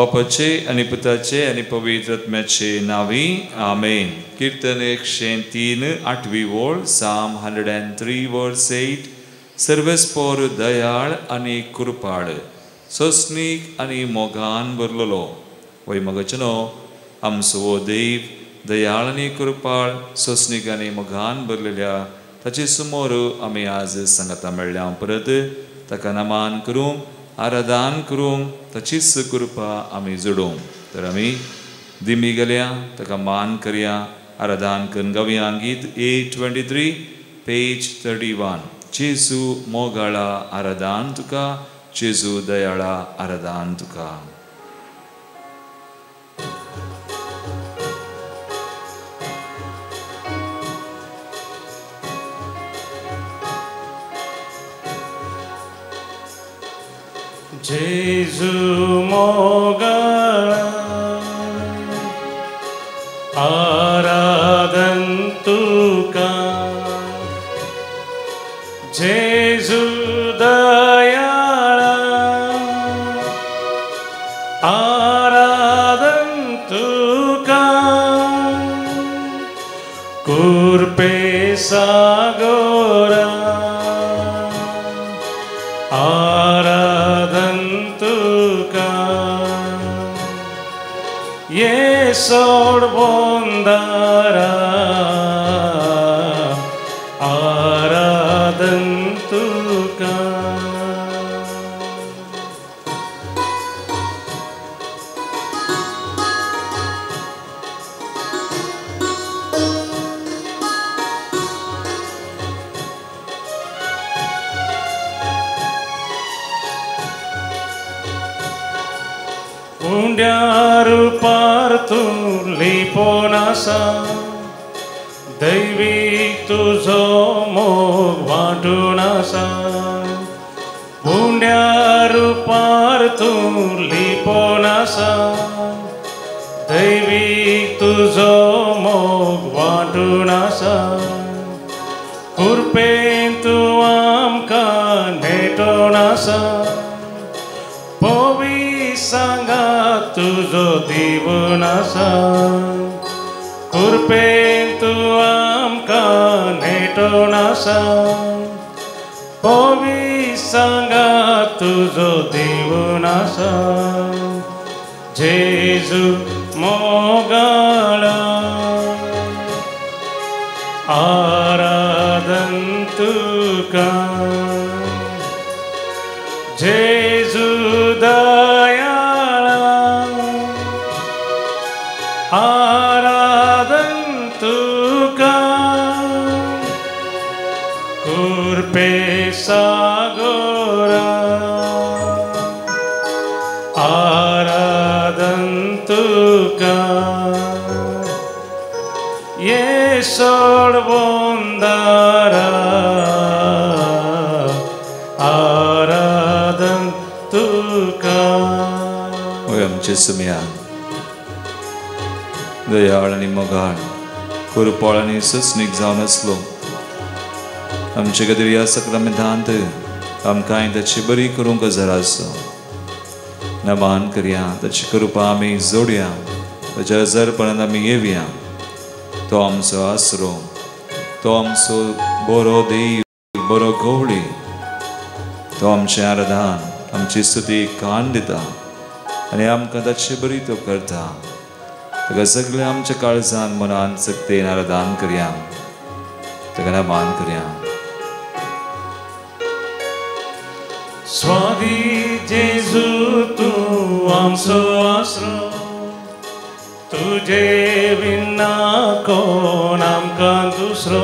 बापाचे आणि पुताचे आणि पवित्र नावी आमेन. कीर्तन एकशे तीन आठवी वोळ साम hundred and three verse eight सर्वेस्पोर दयाळ आणि कृपाळ सोसनीक आणि मोगान भरलेलो. वैमगचनो आमचो वो देव दयाळ आणि कृपाळ सोसनीक आणि मोगान भरलेल्या ताचे समोर आमी आज सांगता मेळ्ळ्या परत ताका नमान करूंक आराधन करूंक ताचीच कृपा आमी जोडूंक तर आमी दिमी गेल्या ताका मान करया आराधन करून गावया गीत A twenty three page thirty one चेसू मोगाळा आराधन तुका चेजू दयाळा आराधन तुका। जेजू मोगळा आराधन ये सोड बोंदारा आराधन तुका। उंड्यारू पारतू लिपोनासा दैवी तुझो मोग वाटून आसा रूपार तू लिपोन आसा दैविक तुझो मोग वाटून आसा कुरपेन तूं आमकां नेटोन आसा पोवी सांगा तुझो आसा आसा कुरपेन तूं आमकां नेटोन आसा पोवी ये सोड बोंदारा. आराधन तुका. होय आमचे सुम्या. दयाळ आणि मोगाळ कुरपळ आणि सुस्नीक जावन आसलो आमचे खातीर ह्या सक्रमितांत आमकां ताची बरी करूंक गरज आसा नमान करया ताची कृपा आमी जोडया. ताच्या हजरपणांत आमी येवया Tom आमचो आसरो Tom आमचो बरो देव बरो गवळी तो आमचें आमची स्तुती कान दिता आनी आमकां ताचे बरी तो करता. ताका सगळे आमच्या काळजान मनान सक्तेन आरादान करया. ताका नमान करया. स्वामी जेजू तूं आमचो आसरो तुजे विना कोण आमकां दुसरो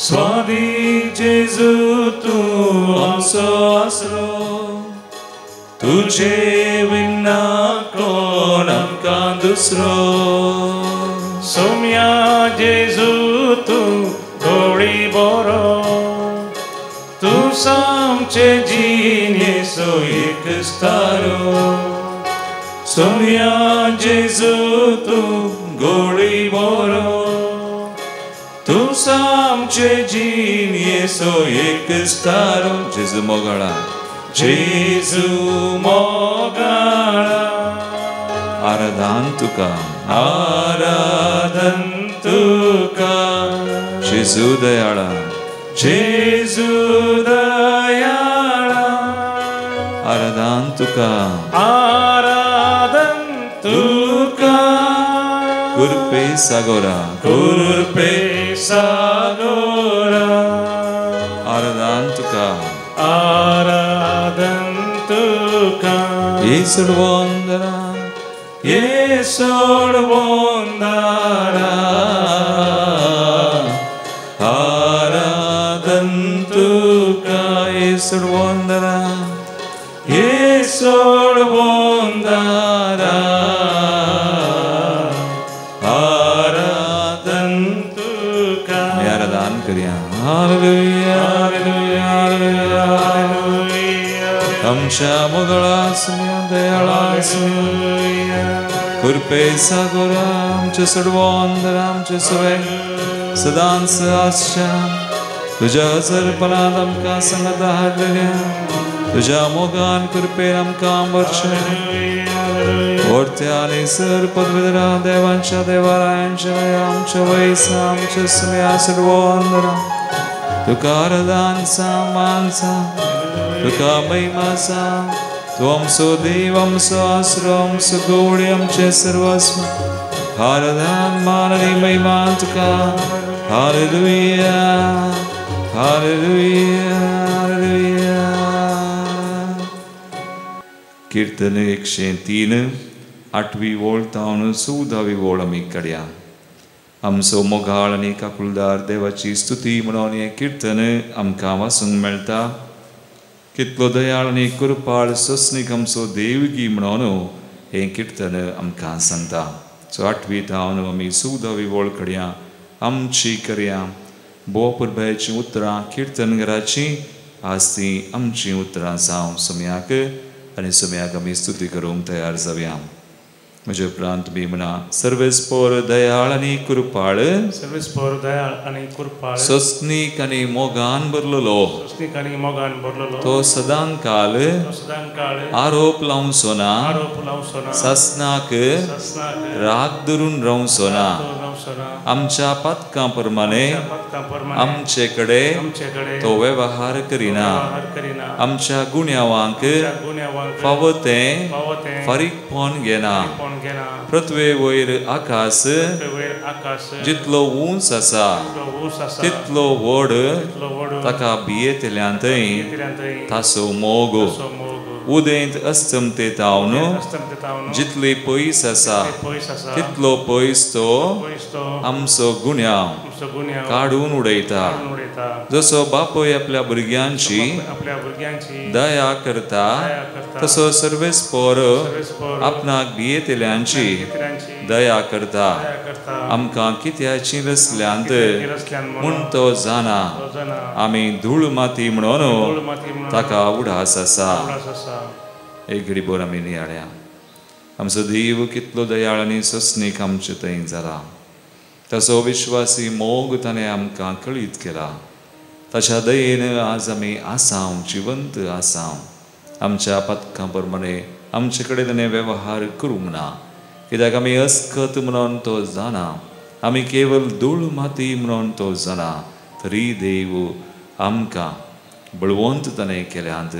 स्वादी जेजू तूं आमचो आसरो तुजे विना कोण आमकां दुसरो सोम्या जेजू तूं गवळी बरो. तूं सामचे जीन येसो एक स्तारो सोम्या जेजू तूं गोळी बरो. तूं सामचे जीन येसो एक स्तारो जेजू मोगाळा जेजू मोगाळा. आराधन तुका आराधन तुका. जेजू दयाळा जेजू दयाळा. आराधन तुका आरा कृपे सागोरा कुर्पे सागोरा आराधान तुका आराधन तुका येसुड वंदना आमच्या मुदळा सुम्या दयाळा हालेलुया कृपे सागोरा आमचे सडवंदर आमचे सवय सदांच आशा तुझ्या हजरपणात आमकां संगत हाडलेल्या तुझ्या मोगान कृपेन आमकां वर्ष व्हरत्या आनी सर पदवीधरा देवांच्या देवारायांच्या आमच्या वैसा आमच्या स्नेहा सडवंदरा. तुका आराधन सा मानसा तुका महिमा सा तू आमचो देव आमचो आसरो आमचो गवडी आमचे सर्वस्व आराधन मान आनी महिमा तुका हालेलुया हालेलुया हालेलुया कीर्तन एकशे तीन आठवी ओळ तावन चवदावी ओळ आमी काडया आमचो मोगाळ आनी काकुलदार देवाची स्तुती म्हणून हें किर्तन आमकां वाचूंक मेळटा कितलो दयाळ आनी कृपाळ सस्नीक आमचो देवगी म्हणून हें किर्तन आमकां सांगता सो आठवी तावन आमी चवदावी वळ काडया आमची करया बोपुरबायची उतरां कीर्तनगराची आज ती आमची उतरां जावं सुम्याक आनी सुम्याक आमी स्तुती करूंक तयार जावया म्हजे उपरांत तुमी म्हणा सर्वेस्पोर दयाळ आनी कृपाळ सर्विस पोर दयाळ आणि कृपाळ सस्नीक आनी मोगान भरलेलो स्वस्तिक आणि मोगान भरलेलो तो सदां काल सदां काळ आरोप लावूं सोना आरोप लावसोना ससनाक ससनाक राग धरून रावं सोना आमच्या पातकां प्रमाणे पक्का प्रमाणे आमचे कडेन आमच्याकडे तो वेवहार करिना। व्यवहार करिना। आमच्या गुन्यांवांक फावो तें पावते फारीकपण घेना। पृथ्वे वयर आकाश जितलो उंच आसा तितलो व्हड ताका बियेतल्यांतय कित्यातय तासो मोग। उदेंत अस्तमते तावन जितली पयस आसा तितलो पयस तो आमचो गुन्यांव काडून उडयता. जसो बापोय आपल्या भुरग्यांची दया करता तसो सर्वेस्पोर सर्वेस पोर आपणाक बियेतल्यांची कित्यांची दया करता. आमकां कित्याची रसल्यांत किरसल्यान म्हूण तो जाणा. आमी धूळ माती म्हणून ताका उडास आसा एक घडी बोर आमी नियाळ्या. आमचो देव कितलो दयाळ आनी ससनीक आमचे थंय जाला ताचो विश्वासी मोग ताणें आमकां कळीत केला. ताच्या दयेन आज आमी आसांव जिवंत आसांव आमच्या पथकां प्रमाणे आमचे कडेन ताणें वेवहार करूंक ना कित्याक आमी अस्खत म्हणून तो जाणा. आमी केवळ धूळ माती म्हणून तो जाणा. तरी देव आमकां बळवंत ताणें केल्यांत.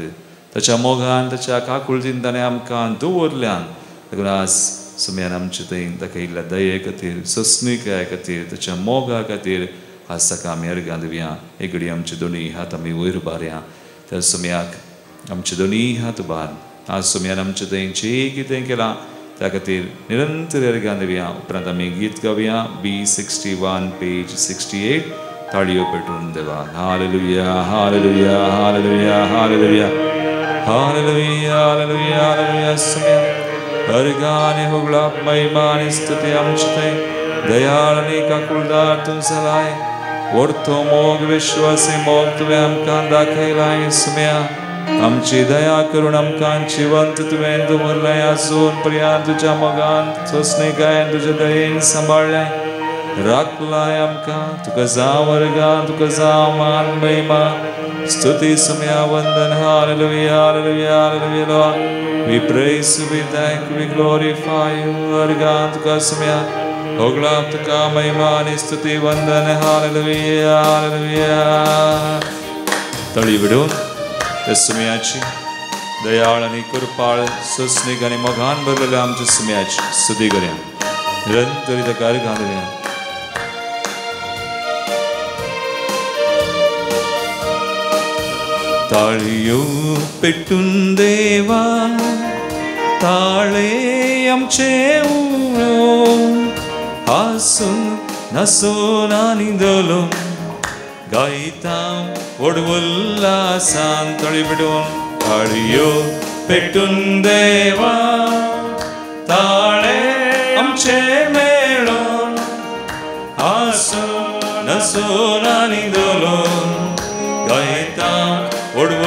ताच्या मोगान ताच्या काकुळजीन ताणें आमकां दवरल्यान देखून आज सुम्यान आमचे थंय ताका इल्ल्या दये खातीर सस्निकाय खातीर ताच्या मोगा खातीर आज सकाळ आमी अर्गां दिवया एक घडी आमचे दोनी हात आमी वयर बारया त्या सुम्याक आमचे दोनी हात बार आज सुम्यान आमचे थंय जे कितें केलां त्या खातीर निरंतर अर्गां दिवया उपरांत आमी गीत गावया B sixty one page sixty eight ताळयो पेटून देवा हालेलुया हालेलुया हालेलुया हालेलुया हालेलुया हालेलुया हालेलुया सुम्या अर्गाने हुगळा महिमाने स्तुती आमची थंय दयाळ आनी काकुळदार तूं चलाय व्हरतो मोग विश्वासी मोग तुवें आमकां दाखयलाय सुम्या। आमची दया करून आमकां जिवंत तुवें दवरलाय आजून पर्यंत तुज्या मोगान सोसणेकायन तुज्या दयेन सांबाळलाय राखलाय आमकां तुका जावं वर्गां तुका जावं मान महिमा स्तुति समय वंदन hallelujah hallelujah hallelujah Lord. We praise you we thank you we glorify you अर्गांत का समय होगलाप्त का महिमानी स्तुति वंदन hallelujah hallelujah. तळी विडून त्या सुमयाची दयाळ आणि कृपाळ सुस्निक आणि मघान भरलेल्या आमच्या सुमयाची स्तुती करूया निरंतर इथं कार्य घालूया ताळियो पेटून देवा ताळे आमचे उडून हसून नसून आणि दोलून गायतां ओडवुल्लासान तळी बिडून ताळियो पेटून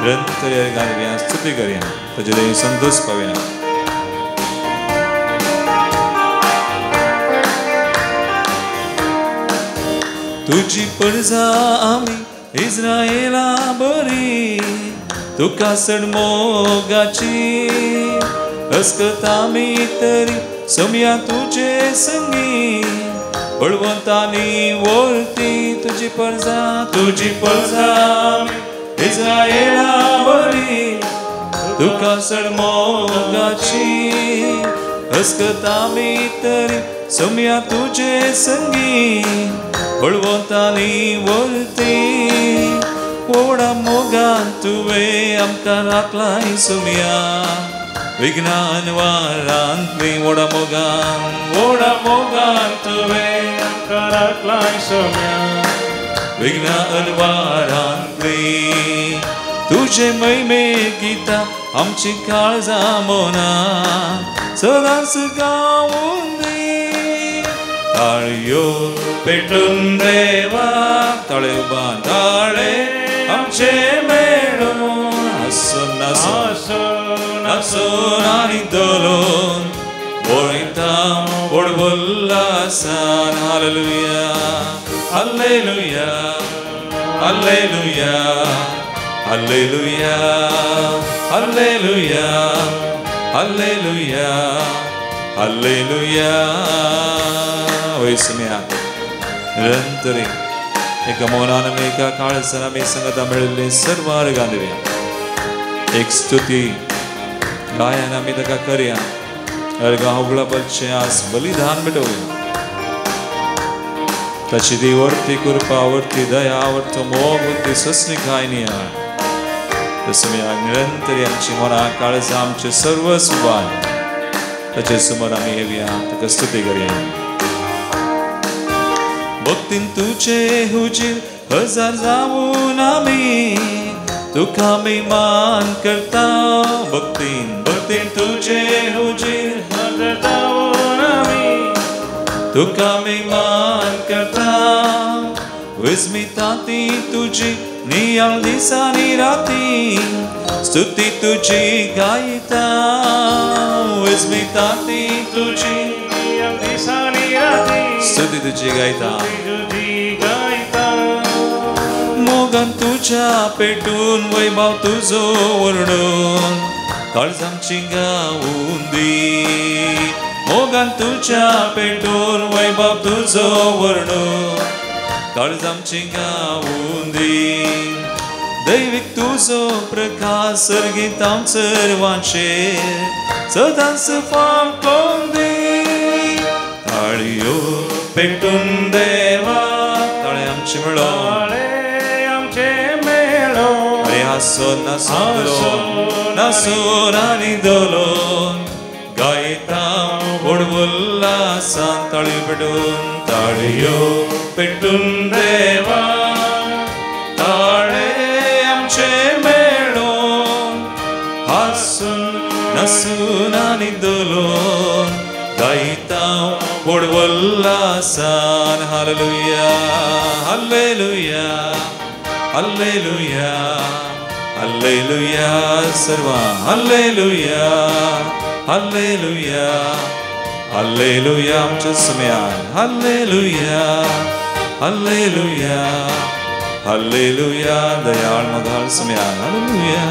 निरंतर हे गाणव्या स्तुती करया ताचे देव संतोष पावया तुझी पडजा आमी इस्रायला बरी. तुका सण मोगाची. अस्कत आमी तरी समया तुझे संगी. बळवंतानी वळती तुझी पडजा तुझी पडजा आम्ही. इस्रायला बरी तुका सडमोगाची अस्कत आमी तरी समया तुझे संगी बळवंतानी वळती ओडा मोगान तुवे आमकां राखलाय सुमया. विज्ञान वारांतली ओडा मोगान ओडा मोगान तुवे कराकलाय सोम्या. विज्ञान वारांतली तुझे मैमे गीता आमची काळजा मोना. सदांच गावून दी. ताळयो पेटून देवा ताळे उबा ताळे आमचे मेळून हसून नासून आसून नासून आणि दोलून. वळीता ओडवुल्लासान हालेलुया. हालेलुया हालेलुया हालेलुया हालेलुया हालेलुया हालेलुया वयसम्या निरंतरी एका मौनानं एका काळासन आम्ही संगता मिळले सर्व गांधव्या एक स्तुती गायन आम्ही ताका करया अर्गा उगळा पडचे आज बलिदान मिटवूया ताची ती वर्ती कृपा आवडती दया वर्तो मोग वर्ती गायनी तसं मी निरंतर यांची मना काळज आमचे सर्व सुबान। त्याचे समोर आम्ही येऊया ताका स्तुती करूया भक्तीन तुझे हुजीर हजार जाऊन आम्ही। तुका मी मान करता भक्तीन भक्तीन तुझे हुजीर जाऊन आम्ही। तुका मी मान करता विस्मिता ती तुझी नियाळ दिसानी राती स्तुती तुझी गायता विस्मिता ती तुझी दिसानी राती स्तुती तुझी गायता मोगन तुझ्या पेटून वैभव तुझो वर्णून काळजामची गाऊन दी मोगन तुझ्या पेटून वैभव तुझो वर्णून काळजामची गाऊन दी दैविक तुझो प्रकाश सर्गितां सर्वांचे सदांच फाम कोण दी ताळयो पेटून देवा ताळे आमची ताळे आमचे मेळो. अरे हसून नासून दोलोन नासून आणि दोलोन. गायता ഉടുവുല്ലാസാൻ തളിപ്പെടും താടിയോ പെട്ടും ദേവാ താഴെ മേളോ ഹസുൻ നസുനാനിദ്ദുലോ ദൈതാം ഉടുവുല്ലാസാൻ ഹല്ലേലൂയ ഹല്ലേലൂയ ഹല്ലേലൂയ ഹല്ലേലൂയ സർവ ഹല്ലേലൂയ Alleluia, Alleluia, just zmian. Alleluia, Alleluia, Alleluia, dayal madhal zmian. Alleluia,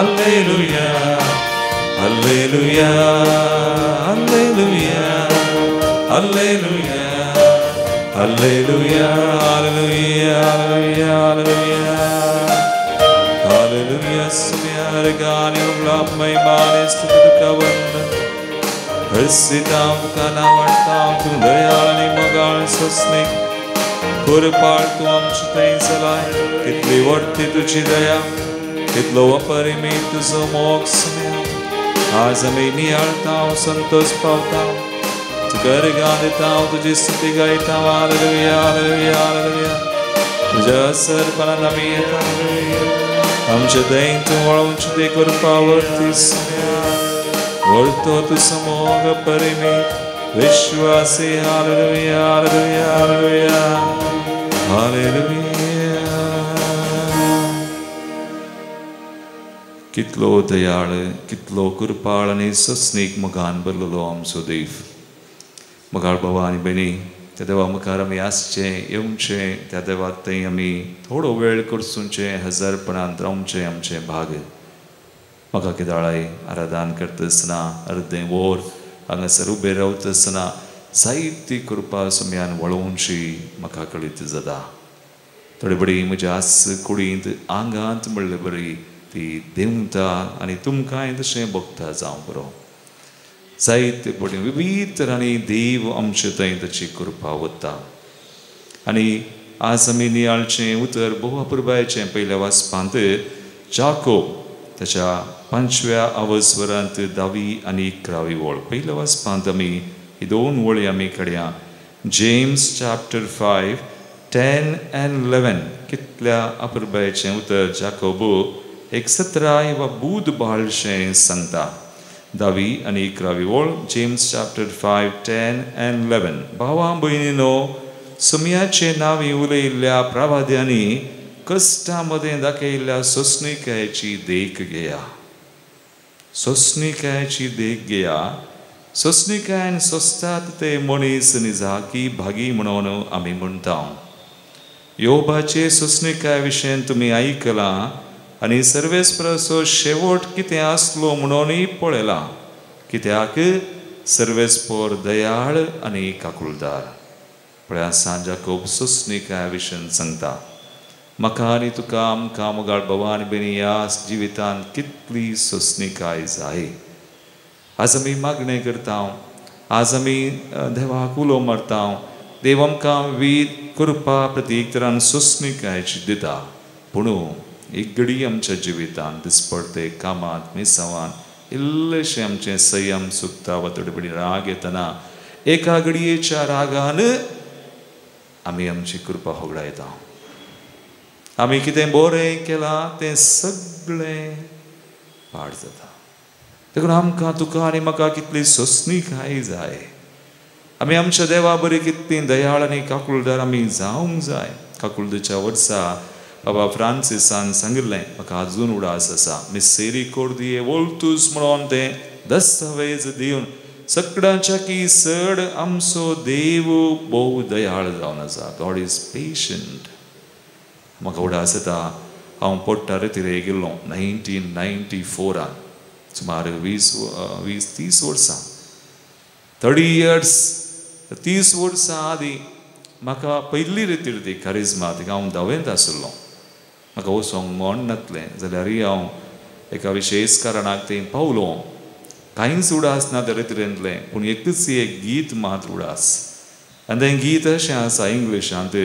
Alleluia, Alleluia, Alleluia, Alleluia. Hallelujah, hallelujah, hallelujah, hallelujah. Father God, you love my body to the covenant. Hissitam Kanamartam to the Yarani Magar Sosni. Put apart to Amchitain's life. It be worth it to Chidaya. It low up a remit to some oxen. As a mini artam, Santos Pautam. To Karigaditam to Jisitigaitam. Hallelujah, hallelujah, hallelujah. Jasar Pananamiya, hallelujah. आमचे दैन तूं वळोवचें ते कोरपावरती समया वळतो तू समोग परिमे विश्वासी hallelujah हालेलुया हालेलुया hallelujah कितलो दयाळ कितलो कृपाळ आणि सस्नेक मगान भरलेलो आमचो देव मगाळ बाबा आणि बहिणी તદેવ અમકાર અમે આસ છે એવું છે તદેવ તઈ અમે થોડો વેળ કરશું છે હજાર પણાંતરમ છે એમ છે ભાગ મગા કેદાળાય આરાધન કરતસના અર્ધે ઓર અને સરૂબે રવતસના ಸಾಹಿತ್ಯ ಕೃಪಾ ಸಮಯಾನ್ ಒಳವುಂಶಿ ಮಖ ಕಳಿತಿಸದ ತೊಡೆಬಡಿ ಮುಜ ಆಸ್ ಕುಡಿಯಿಂದ ಆಂಗಾಂತ ಮಳ್ಳೆ ಬರೀ ती देवता आणि तुमकां शे भोगता जावं बरो जायते बडी विविध तरांनी देव आमचे थंय ताची कृपा वता आनी आज आमी नियाळचें उतर भोव अपुरबायचें पयल्या वाचपांत जाकोब ताच्या पांचव्या आवस्वरांत दावी आनी इकरावी वळ पयल्या वाचपांत आमी ही दोन वळी आमी काडया James chapter five ten and eleven कितल्या अपुरबायचें उतर जाकोबो एक सतराय वा बूद बाळशें सांगता. दहावी आनी इकरावी ओळ James chapter five ten and eleven भावा भयणीनो सुमयाचे नांवी उलयल्ल्या प्रवाद्यांनी कष्टामध्ये मदें दाखयल्ल्या देख घेया सोंसणिकायेची देख घेया सोंसणिकायन स्वस्तात ते मनीस निजाकी भागी म्हणून आमी म्हणटा योबाचे सोंसणिकाय विशयन तुमी आयकलां आनी सर्वेस्परसो शेवट कितें आसलो म्हणूनय पळयलां कित्याक? सर्वेस्पोर दयाळ आनी काकुळदार पळया सांजा खूब सोंसणिकाय विशयन सांगता. म्हाका आनी तुका आमकां मुगाळ भवान बिनी ह्या जिवितांत कितली सुस्निकाय जाय आज आमी मागणें करता आज आमी देवाक उलो मारता देव आमकां वीद कृपा प्रतीक तरान सुस्निकायची दिता पुणू एक आमच्या जिवितांत दिसपडते कामांत मिसवान इल्लेशें आमचें संयम सुखता वा तडबडी राग येतना. एका घडयेच्या रागान आमी आमची कृपा होगडायता. आमी कितें बरें केलां तें सगळें पाड जाता. देखून आमकां तुका आनी म्हाका कितली सोंसणीकाय जाय. आमी आमच्या देवा बरी कितली दयाळ आनी काकुळदार आमी जावंक जाय. काकुळदेच्या वर्सा Papa Francisan Sangirlen, Akazun Udasasa, Misseri Kordi, Voltus Moronte, Dastavez Dion, Sakdachaki Sard Amso Devu Bodayal Donasa. God is patient. Makudasata, Ampotaratiragilon, 1994 an, Sumar Vis Tis Ursa. 30 years, Tis Ursa Adi, Maka Pilir Tirdi, Charismatic, Aum Daventa Sulon. म्हाका पयली रितीर वचोंक नातलें जाल्यारय हांव एका विशेश कारणाक थंय पावलो कांयच उडास ना त्या रितीरेंतलें पूण एकच एक गीत मात उडास आनी तें गीत अशें आसा इंग्लिशांत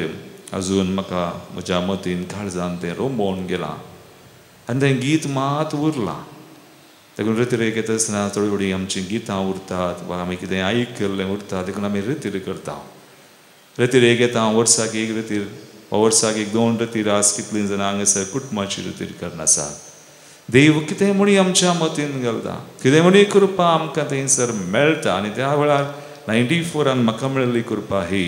अजून म्हाका म्हज्या मतीन काळजान तें रोंबोवन गेलां आनी तें गीत मात उरलां देखून रितरेक येता आसतना थोडी थोडी आमचीं गितां उरतात वा आमी कितें आयकल्लें उरता देखून आमी रितीर करता रितीरेक येता वर्साक एक रितीर वा एक दोन रितीर रास कितली जाणां हांगासर कुटुंबाची रुती करना आसा देव कितें म्हणी आमच्या मतीन घालता कितें म्हणी कृपा आमकां थंयसर मेळटा आनी त्या वेळार नायन्टी फोरान म्हाका मेळिल्ली कृपा ही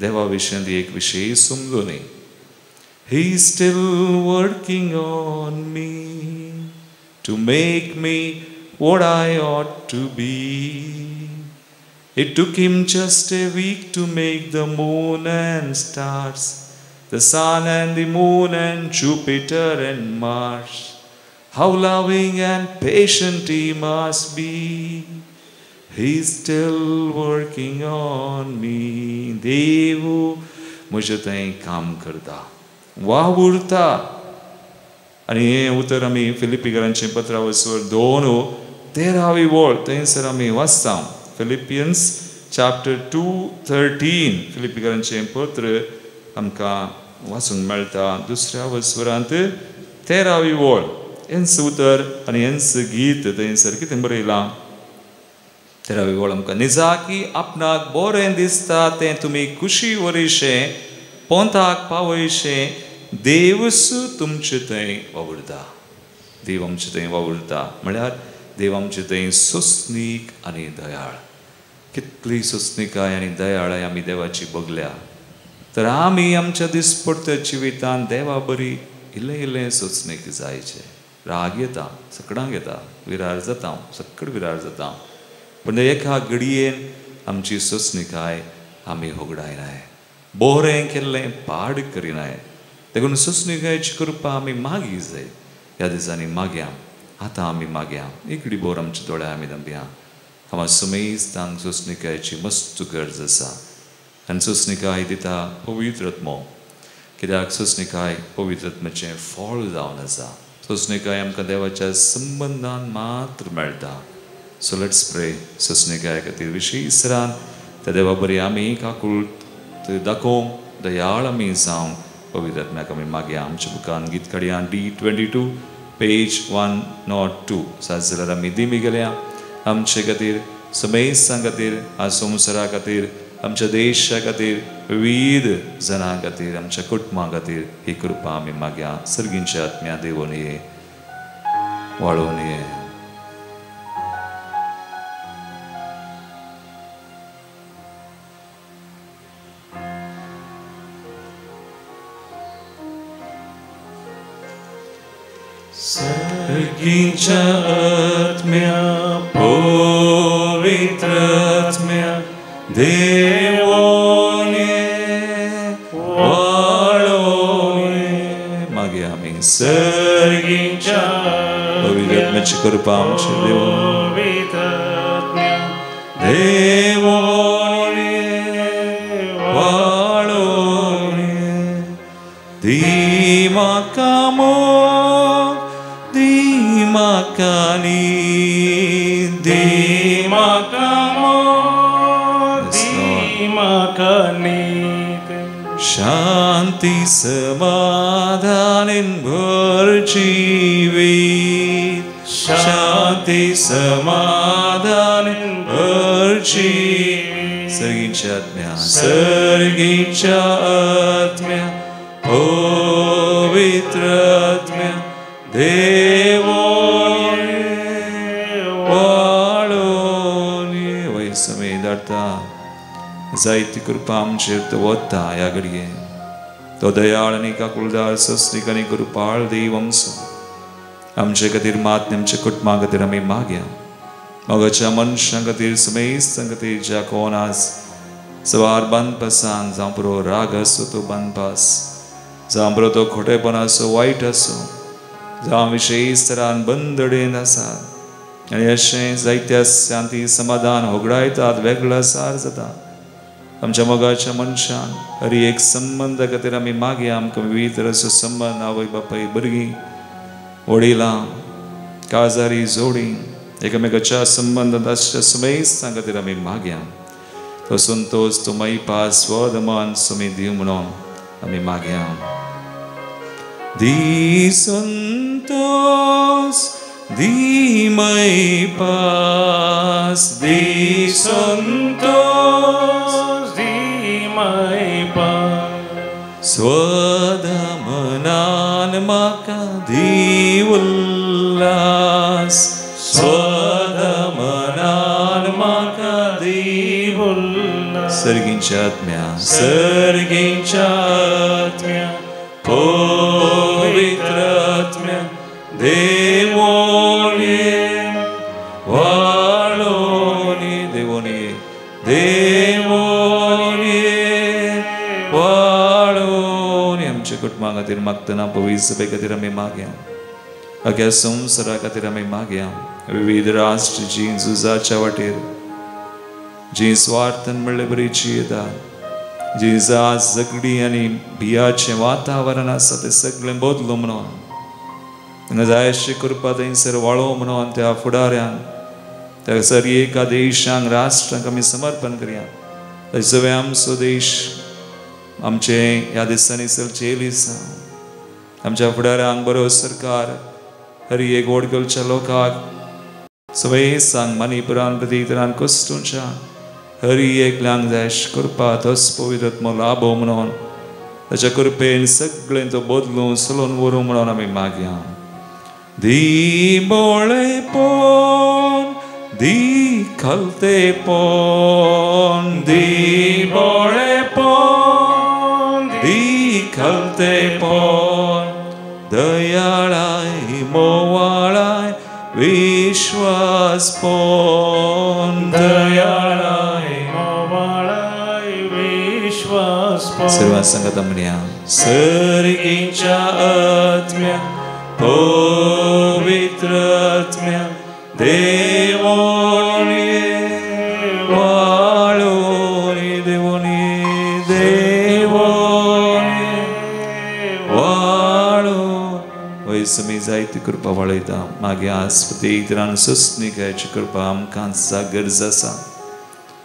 देवा विशयी एक विशय समजून ही still working on me to make me me what I ought to be. It took him just a week to make the moon and stars, the sun and the moon and Jupiter and Mars. How loving and patient he must be. He's still working on me. देव म्हजें थंय काम करता वावुरता आनी हें उतर आमी फिलिपिकरांचें पत्रा दोन तेरावी वळ थंयसर आम्ही वाचता फिलिपियन्स चॅप्टर टू थर्टीन फिलिपिकरांचें पत्र आमकां वाचूंक मेळटा दुसऱ्या वस्वरांत तेरावी वळ हेंच उतर आनी हेंच गीत थंयसर कितें बरयलां तेरावी वळ आमकां निजाकी आपणाक बरें दिसता तें तुमी खुशी वरीशें पोंताक पावयशें देवस तुमचे थंय वावुरता देव आमचे थंय वावुरता म्हळ्यार देव आमचे थंय सोंसणीक आनी दयाळ कितली सोंसणिकाय आनी दयाळाय आमी देवाची बगल्या तर आमी आमच्या दिसपडत्या जिवितांत देवा बरी इल्लें इल्लें सोचणेक जायचें. राग येता सकडांक येता विरार जाता सकड विरार जाता. पूण एका घडयेन आमची सोंसणिकाय आमी होगडायनाय बोरें केल्लें पाड करिनाय देखून सोंसणिकायची कृपा आमी मागी जाय. ह्या दिसांनी मागया. आतां आमी मागया. एकडी बोर आमच्या दोळ्या आमी दंबिया. हांव सुमेज तांक सोंसणिकायची मस्त गरज आसा. आनी सोंसणिकाय दिता पवित्र आत्मो कित्याक सोंसणिकाय पवित्र आत्म्याचें फळ जावन आसा सोंसणिकाय आमकां देवाच्या संबंदान मात्र मेळटा सो लेट्स प्रे सोंसणिकाय खातीर इसरान त्या देवा बरी आमी काकूळ दाखोवंक दयाळ आमी जावं पवित्र आत्म्याक आमी मागया आमच्या बुकान गीत काडया D twenty two page one nought two सात जाल्यार आमी दिमी गेल्या आमचे खातीर समेस्तां खातीर आज संवसारा खातीर आमच्या देशा खातीर विविध जनां खातीर आमच्या कुटुंबा खातीर ही कृपा आमी मागया सर्गींच्या आत्म्या देवून ये वाळून ये. सर्गींच्या पवित्र आत्म्याची कृपा आमचे देव देवोन ये वाळून ये दी म्हाका मोग शांती समाधान भर जीवित सर्गीच्या आत्म्या सर्गीच्या आत्म्या पवित्र आत्म्या देवो वाळून. ये वय जायती कृपा आमचेर तो वता ह्या घडये. तो दयाळ आनी काकुळदार सस्नीक आनी कृपाळ देव आमचो आमचे खातीर मात आमच्या कुटुंबा खातीर आमी मागया। मोगाच्या मनशां खातीर समेस्तां खातीर ज्या कोणास सवार बांदपासान जावं बरो राग आसूं तो बांदपास जावं बरो तो खोटेपण आसूं वायट आसूं जावं विशेश तरान बंदडेन आसात आनी अशें जायत्या शांती समाधान होगडायतात वेगळा सार जाता। आमच्या मोगाच्या मनशान हरी एक संबंद खातीर आमी मागया आमकां विविध तरेचो संबंद आवय बापाय भुरगीं वडिलां काजारी जोडी एकामेकाच्या संबंधाच्या आसच्या समेस्तां खातीर आमी तो संतोष तो पास स्वदमान सुमी दिव म्हणून आमी माग्या दी संतोष दी मैपास दी संतोष स्वदमनान म्हाका दी उल्लास स्वदमनान माका देव उल्लास सर्गींच्या आत्म्या सर्गींच्या आत्म्या पवित्र आत्म्या देवोनी वाळोनी देवोनी देवोनी वाळोनी आमच्या कुटुंबांखातीर मागतना पवित्र सभे खातीर आमी मागया अख्या संवसारा खातीर आमी मागया विविध राष्ट्र जी झुजाच्या वाटेर। जी स्वार्थन म्हणले बरी येता जी जाज झगडी आनी भियाचें वातावरण आसा तें सगळें बदलू म्हणून तांकां जाय अशें करपा थंयसर वाळो म्हणून त्या फुडाऱ्यांक त्या सर एका देशांक राष्ट्रांक आमी समर्पण करया थंय आमचो देश आमचे ह्या दिसांनी सर आसा आमच्या फुडाऱ्यांक बरो सरकार। हरी एक ओडगलच्या लोकांक सगळे सांग मणिपुरान प्रतीतरान कस्तुंच्या हरी एकल्यांक जाय अशें करपा तोच पवित्रत्म लाभो म्हणून ताच्या कृपेन सगळें तो बदलून चलोवन व्हरूं म्हणून आमी मागया दी बोळे पोन दी खलते पोन दी बोळे पोन दी खलते पोन। दयाळाय मोवाळाय विश्वास पोन दयाळाय मोबाळाय विश्वास पाव. सर्वात सांगत म्हणया सर्गींच्या आत्म्या पवित्र आत्म्या देवोनी समी जायती कृपा वळयता मागे आस्पती इतरांक सुस्निकायची कृपा आमकां गरज आसा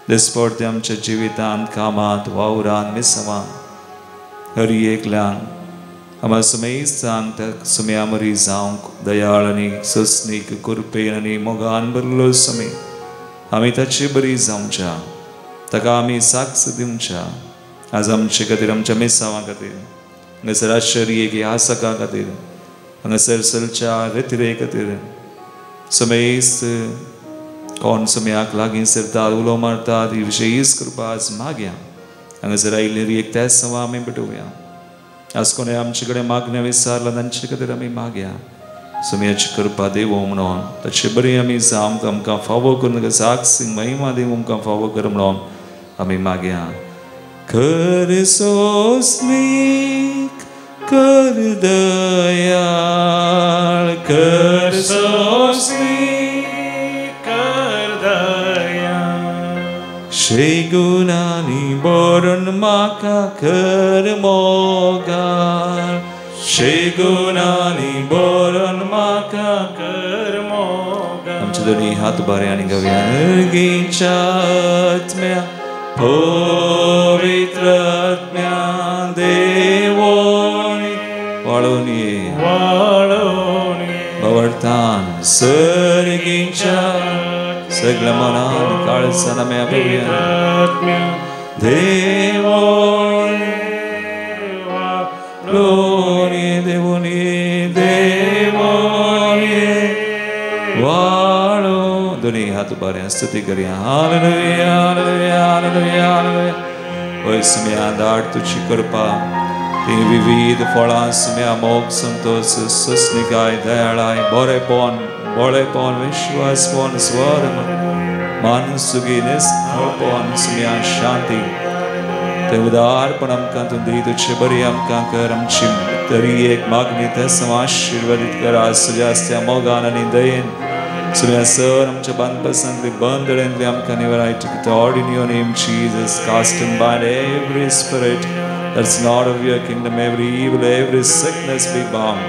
दिसपडते आमच्या जिवितांत कामांत वावरांत मिसवां हरी एकल्यांक आम्हा सुमेज सांग सुम्या मरी जावंक दयाळ आनी सुस्नीक कुरपेन आनी मोगान भरलो सुमे आमी ताची बरी जावच्या ताका आमी साक्ष दिवच्या आज आमचे खातीर आमच्या मिसावां खातीर हांगासर आश्चर्य की आसका खातीर हांगासर सलच्या रितिरे खातीर सुमेज कोण सुम्याक लागीं सरतात उलो मारतात ही विशेष कृपा आज मागया हांगासर आयिल्ली एक त्या सवा आमी भेटोवया आज कोणे आमचे कडेन मागण्या विचारला तांचे खातीर आमी मागया सुमयाची कृपा देवो म्हणून ताचे बरी आमी जावंक आमकां फावो करून साक्ष महिमा देव आमकां फावो कर म्हणून आमी मागया कर सोस्मीक कर दयाळ कर सोस्मीक कर दया शेगुणानी बरोन म्हाका कर मोगार शेगुणानी भवर्थान सर्गीच्या सगळ्या मनान काळसान आमी आपल्या आत्म्या देवोनी लोणी देवोनी देवोनी वाळो दोन्ही हात बरे स्तुती करूया हालेलुया हालेलुया हालेलुया हालेलुया ओय सुम्या दाट तुझी कृपा ती विविध फळां सुम्या मोग संतोष सुस्निकाय दयाळाय बरेपण बळेपण विश्वास पण स्वर मान सुगी निस्फळपण सुम्या शांती ते उदारपण आमकां तूं दी तुझे बरी आमकां कर आमची तरी एक मागणी ते आशीर्वादीत कर आज तुज्या आसत्या मोगान आनी दयेन सुम्या सर आमच्या बांदपासांतली बंदड्यांतली आमकां निवराय to Lord in your name Jesus cast and bind every spirit That's not of your kingdom. Every evil, every sickness be bound.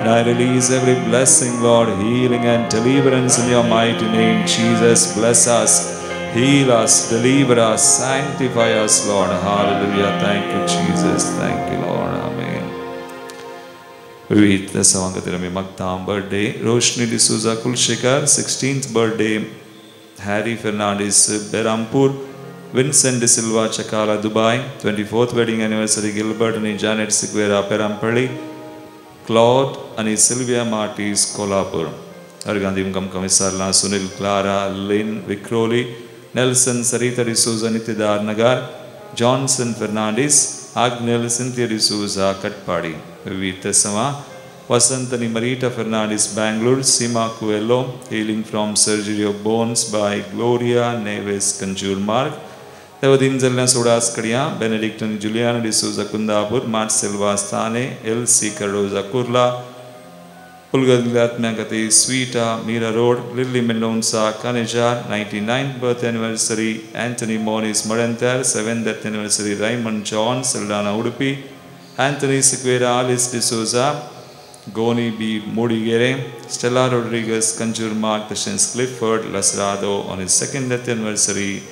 And I release every blessing, Lord, healing and deliverance in your mighty name. Jesus, bless us, heal us, deliver us, sanctify us, Lord. Hallelujah. Thank you, Jesus. Thank you, Lord. Amen. With the Savangatirami Maktam birthday, Roshni D'Souza Kulshikar, 16th birthday, Harry Fernandez Berampur. Vincent D'Silva Chakala Dubai twenty fourth wedding anniversary Gilbert आणि Janet Sequeira Perampalli Claude आणि Sylvia Martis Kolhapur अर्गांधी आमकां विचारला Sunil Clara Lynn Vikhroli Nelson Sarita D'Souza Nitidar Nagar, Johnson Fernandes, Agnel Cynthia D'Souza Katpadi, Vivita Sama, Vasantani Marita Fernandes Bangalore, Sima Coelho, healing from surgery of bones by Gloria Neves Kanjur Mark, Tevadinzalna Sodas Kadia, Benedictine Juliana de Souza Kundapur, Mat Silva Stane, L.C. Cardoza Kurla, Pulgadlatmagati Sweeta, Mira Road, Lily Mendonça, Kanejar, 99th birth anniversary, Anthony Moniz Marantar, 7th death anniversary, Raymond John, Saldana Udupi, Anthony Sequeira, Alice de Souza, Goni B. Modigere, Stella Rodriguez, Conjure Mark, Patience Clifford, Lasrado on his second death anniversary,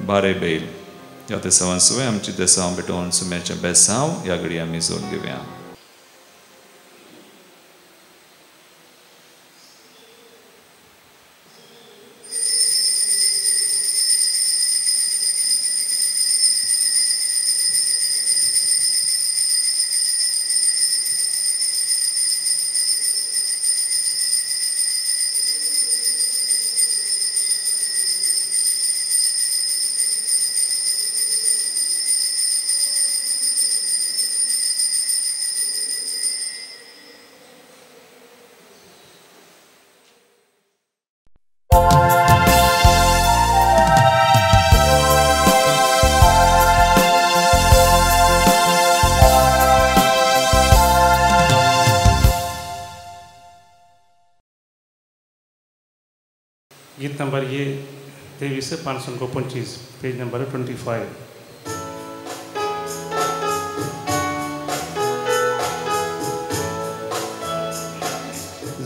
बारे बैल ह्या तेसावान सुवें आमची देसांव भेटोवन सुमेच्या बेसांव ह्या घडये आमी जोडून घेवया गीत नंबर ये तेवीस से सौ पंचवीस पेज नंबर ट्वेंटी फाइव।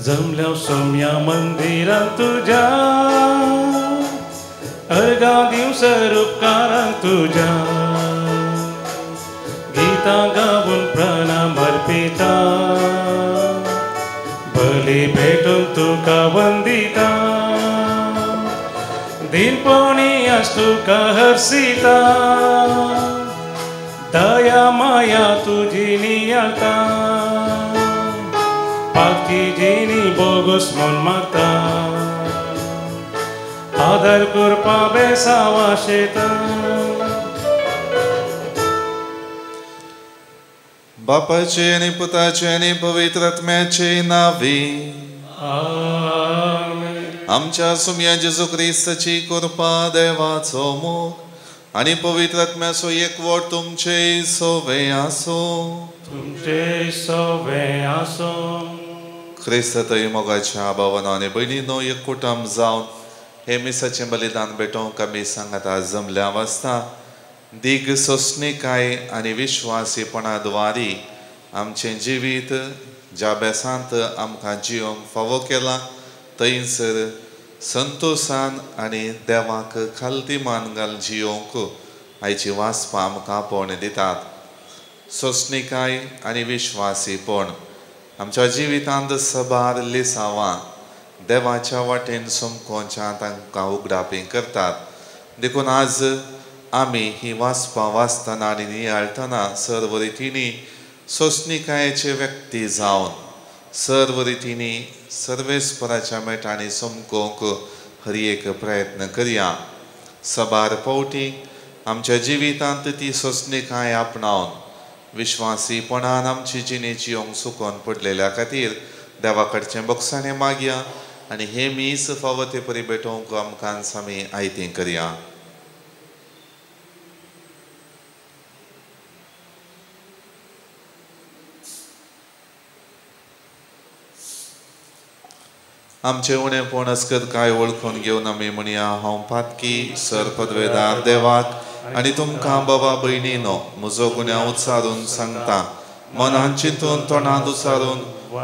जमल्या सोम्या मंदिरात तुझ्या अर्गा दिवस उपकारांत तुझ्या। गीता गाऊन प्रणाम अर्पिता बली भेटून तुका वंदिता। दिनपणी असतू का हर्षिता दया माया तुझी नियता पाकी जिनी बोगस मन मागता आदर करपा बेसावा शेता बापाचे आणि पुताचे आणि पवित्रात्म्याचे नावे आमेन आमच्या सुम्या जेजू क्रिस्ताची कृपा देवाचो मोग. आणि पवित्रात्म्याचो एकवट तुमचे सोवे आसो. तुमचे सवे आसो. ख्रिस्त थंय मोगाच्या भावानो आनी भयणीनो एक कुटुंब जावन हे मिसाचें बलिदान भेटोवंक आमी सांगात आज जमल्या वाजता दीग सोसणीकाय आनी विश्वासीपणा द्वारी आमचें जिवीत ज्या बेसांत आमकां जियोंक फावो केला थंयसर संतोशान आनी देवाक खालती मान घाल जियोंक आयची वाचपां आमकां पण दितात. सोसणीकाय आनी विश्वासीपण आमच्या जिवितांत सबार लिसांवां देवाच्या वाटेन सोमकोच्या तांकां उगडापी करतात. देखून आज आमी ही वाचपां वाचतना आनी नियाळटना सर्व रितींनी सोसणीकायेचे व्यक्ती जावन सर्व रितींनी सर्वेस्पराच्या मेटाने सोमकोंक हरी एक प्रयत्न करया. सबार पावटी आमच्या जिवितांत ती सोसणीकाय आपणावन. विश्वासीपणान आमची जिणेची ओंग सुकोन पडलेल्या खातीर देवा कडचें बक्षाणें मागया. आनी हे मीस फावो ते परी भेटोवंक आमकां सामी आयतें करया. आमचे उणेपण असकत काय वळखून घेवन आमी म्हणया हांव पातकी सर पदवेदार देवाक. आनी तुमकां बाबा भयणी न्हू म्हजो गुन्यांव उचारून सांगता. मनान चिंतून तोंडांत उचारून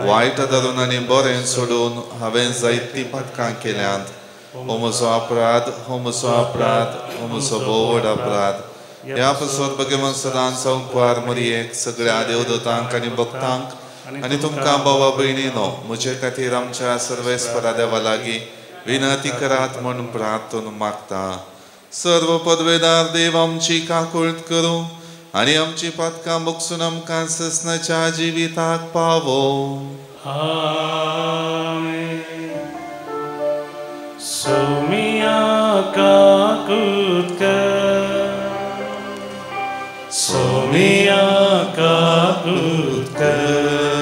वायट धरून आनी बरें सोडून हांवें जायतीं पातकां केल्यांत. हो म्हजो अपराध हो म्हजो अपराध हो म्हजो भोव व्हड अपराध. ह्या पसोर भगवंत सदांत संकवार मरयेक सगळ्या देवदूतांक आनी भक्तांक आनी तुमकां भावा भयणीनो म्हजे खातीर आमच्या सर्वेस्परा देवा लागीं विनंती करात म्हूण प्रार्थन मागता. सर्व पदवेदार देव आमची काकुळट करूं आनी आमची पातकां बगसून आमकां ससनाच्या जिविताक पावो. आमेन. सोमिया Somia kakutka Krista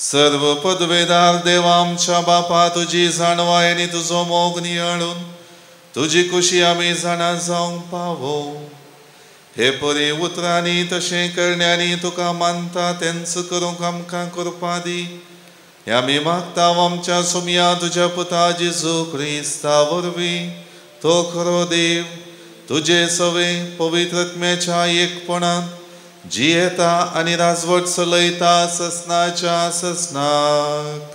सर्व पदवेदार देवा आमच्या बापा तुझी जाणवाय आनी तुझो मोग नियाळून तुझी खुशी आम्ही जाणा जावंक पावो हे परी उतरांनी तशें करण्यानी तुका मानता तेंच करूंक आमकां करपा दी हे आमी मागता आमच्या सुमया तुज्या पुता जिजू क्रिस्ता वरवीं. तो खरो देव तुजे सवे पवित्रत्म्याच्या एकपणान जी येता आनी राजवट चलयता ससनाच्या ससनाक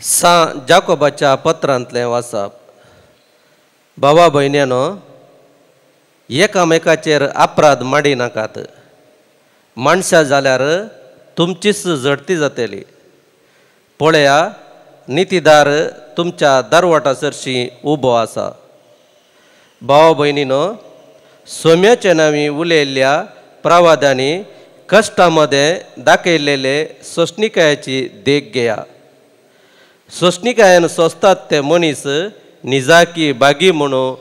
सा जाकोबाच्या पत्रांतलें वाचप भावा भयण्यानो एकामेकाचेर अपराध माडी नाकात. जाल्यार तुमचीच जडती जातली. पळया नितीदार तुमच्या दारवटा उबो आसा भावा भयणीनो सोम्याच्या नावी उलयल्ल्या प्रवादांनी कष्टामध्ये दाखयलेले सोसणिकायाची देख घेया. सोसणिकायेन स्वस्तात ते मनीस निजाकी बागी म्हणून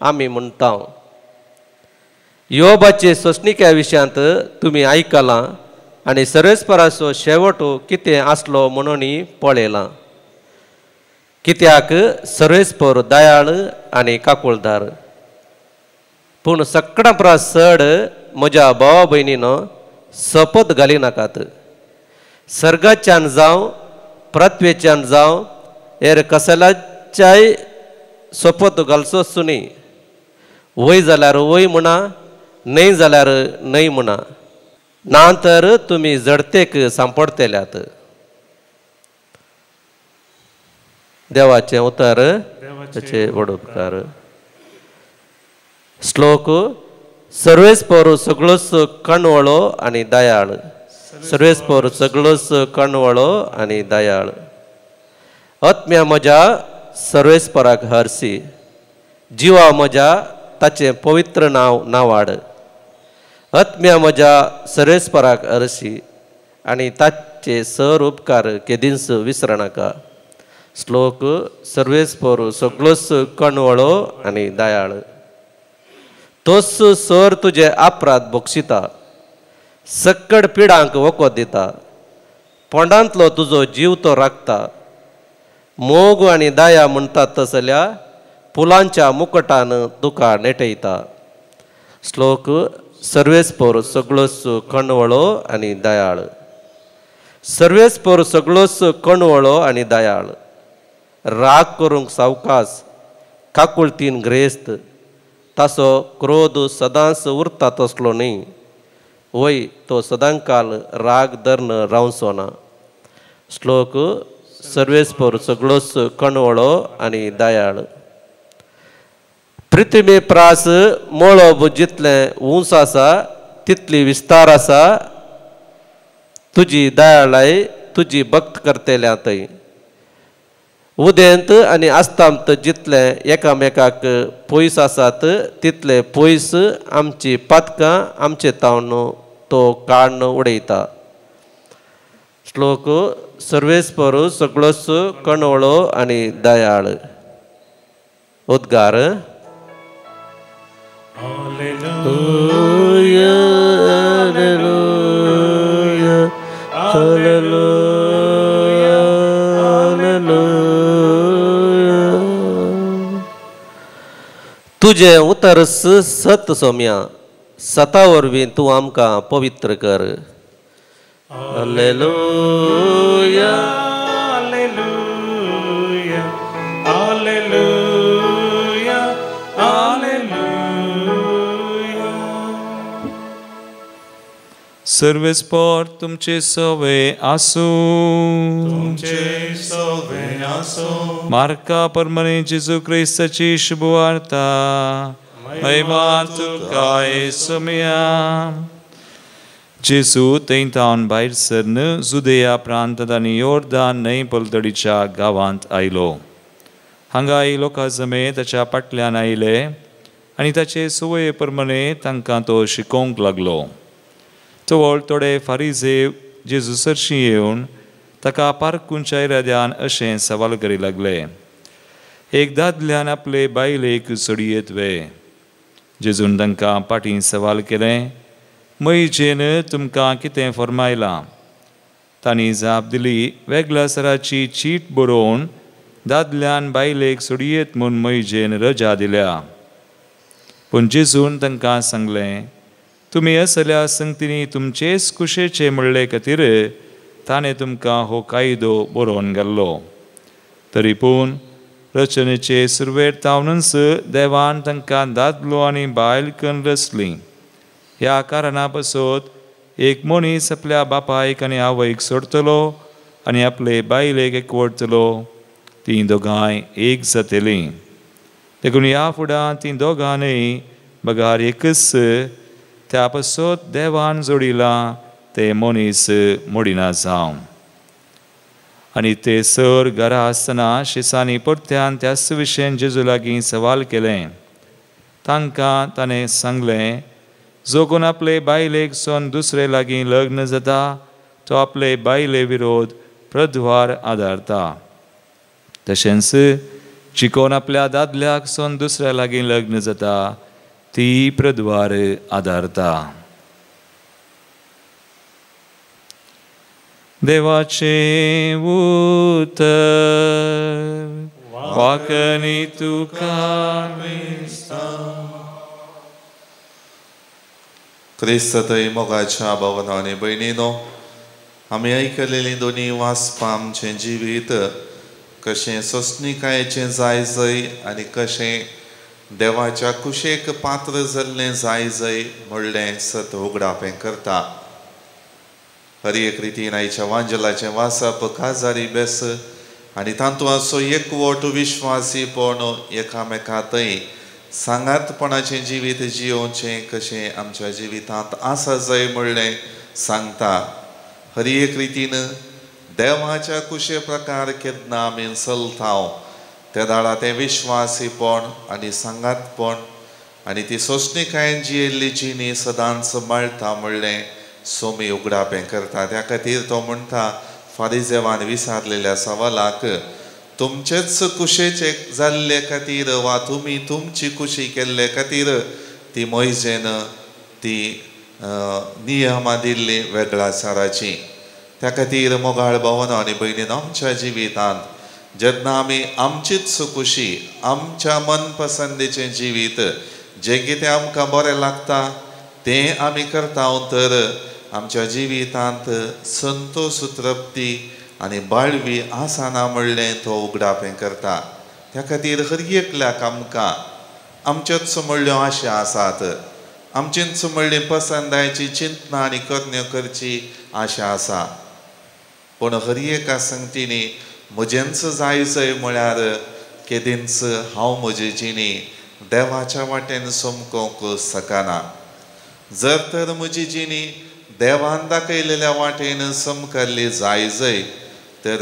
आमी म्हणटा योबाचे सोसणिक्या विशयांत तुमी आयकलां आनी सर्वेस्पराचो शेवटो कितें आसलो म्हणून पळयलां कित्याक? सर्वेस्पर दयाळ आनी काकुळदार. पूण सकडा परस चड म्हज्या भावा भयणीनो सपत घालिनाकात सर्गाच्यान जावं प्रत्वेच्यान जावं हेर कसल्याच्याय सोपत घालचोच न्ही वय जाल्यार वय म्हणा न्हय जाल्यार न्हय म्हणा. ना तर तुमी जडतेक सांपडतेल्यात देवाचें उतर ताचे वडोपकार श्लोक सर्वेस पोर सगळोच कणवळो आनी दयाळ सर्वेस पोर सगळोच कणवळो आनी दयाळ आत्म्या म्हज्या सर्वेस्पराक हरसी जिवा म्हज्या ताचें पवित्र नांव नावाड आत्म्या म्हज्या सर्वेस्पराक अरशी आनी ताचे सर उपकार केदींच विसरनाका श्लोक सर्वेस्पर सगळोच कणवळो आनी दयाळ तोस सर तुजे अपराध बोक्षिता सक्कड पिडांक वखद दिता पोंडांतलो तुजो जीव तो राखता मोग आनी दया म्हणटात तसल्या फुलांच्या मुकटान तुका नेटयता श्लोक सर्वेस्पर सगळोच कणवळो आनी दयाळ सर्वेस्पर सगळोच कणवळो आनी दयाळ राग करूंक सावकास काकुळतीन ग्रेस्त तासो क्रोध सदांच उरता तसलो न्ही वय तो सदांकाल राग धर्न रावचो ना श्लोक सर्वेस्पर सगळोच कणवळो आनी दयाळ पृथ्वी प्रास मोळोब जितलें उंच आसा तितली विस्तार आसा तुजी दयाळाय तुजी भक्त करतेल्या थंय उदेंत आनी आस्तांत जितले एकामेकाक पयस आसात तितले पयस आमची पातकां आमचे तावन तो काडून उडयता श्लोक सर्वेस्पर सगळोच कणवळो आनी दयाळ उद्गार तुझे उतर सत सोम्या सता वरवीं तूं आमकां पवित्र कर. हालेलुया सर्वेस्पर तुमचे सवे आसू तुमचे सवे असो मार्का परमने जेजू क्रिस्ताची शुभवार्ता महिमा तुका येसुमिया जेजू थंयतावन भायर सरन जुदेया प्रांतात आनी योर्दान न्हंय पलतडीच्या गांवांत आयलो हांगा लोकां जमे ताच्या फाटल्यान आयले आनी ताचे सुवये प्रमाणे तांकां तो शिकोवंक लागलो चवळ थोडे फारिजे जेजू सरशी येवन ताका पारकुंच्या इराद्यान अशें सवाल करी लागले एक दादल्यान आपले बायलेक सोडयेत वे जेजून तांकां पाटीन सवाल केलें मैजेन तुमकां कितें फरमायलां तांणी जाप दिली वेगळ्या सराची चीट बरोवन दादल्यान बायलेक सोडयेत म्हूण मैजेन रजा दिल्या पूण जेजून तांकां सांगलें तुमी असल्या तिनी तुमचेच कुशेचे म्हणले खातीर ताणें तुमकां हो कायदो बरोवन घाल्लो तरी पूण रचनेचे सुरवेर तावनच देवान तांकां दादलो आनी बायल करून रचली ह्या कारणा पासत एक मनीस आपल्या बापायक आनी आवयक सोडतलो आनी आपले बायलेक एकवडटलो तीं दोगांय एक जातलीं. देखून ह्या फुडां तीं दोगांनय बगार एकच त्या देवान जोडिलां ते मनीस मोडिना जावं आनी ते सर घरा आसतना शिसांनी परत्यान त्याच विशयान जेजू लागीं सवाल केलें. तांकां ताणें सांगलें जो कोण आपले बायलेक सोन दुसरे लागीं लग्न जाता तो आपले बायले विरोध प्रद्वार आदारता तशेंच चिकोन आपल्या दादल्याक सोन दुसऱ्या लागीं लग्न जाता ती प्रद्वार आदारता देवाचे उतर वाकनी तुका क्रिस्ततय मोगाच्या भावना आनी भयणीनो आमी आयकलेलीं दोनी वाचपां आमचें जिवीत कशें सोंसणीकायेचें जाय जय आनी कशें देवाच्या कुशेक पात्र जाल्लें जाय जय म्हणलें सत उगडापें करता. हरी एक रितीन आयच्या वांजलाचें वाचप काजारी बेस आनी असो एकवट विश्वासीपण एकामेकांतय सांगातपणाचें जिवीत जियोवचें कशें आमच्या जिवितांत आसा जय म्हणलें सांगता. हरी एक रितीन देवाच्या कुशे प्रकार केन्ना आमी चलताव त्या दाळा तें विश्वासीपण आनी सांगातपण आनी ती सोंसणीकायेन जियेल्ली जिणी सदांच मळटा म्हणलें सोमी उगडापें करता. त्या खातीर तो म्हणटा फारिजेवान विचारलेल्या सवालाक तुमचेच कुशेचे जाल्ले खातीर वा तुमी तुमची कुशी केल्ले खातीर ती मोयजेन ती नियमां दिल्ली वेगळ्या त्या खातीर मोगाळ भवन आनी भयणीन आमच्या जिवितांत जेन्ना आमी आमचीच सुखुशी आमच्या मनपसंदीचें जिवीत. जें कितें आमकां बरें लागता तें आमी करता तर. आमच्या जिवितांत संतोष तृप्ती आनी बाळवी आसाना म्हणलें तो उगडापें करता. त्या खातीर हर एकल्याक आमकां आमच्योच म्हणल्यो आशा आसात. आमचीच सुमळ्ळी पसंदायची चिंतना आनी करण्यो करची आशा आसा. पूण हर एका संगतीनी म्हजेंच जायचंय म्हळ्यार केदींच हांव म्हजी जिणी देवाच्या वाटेन सोमकोंक सकाना. जर तर म्हजी जिणी देवान दाखयलेल्या वाटेन समकल्ली जायजय तर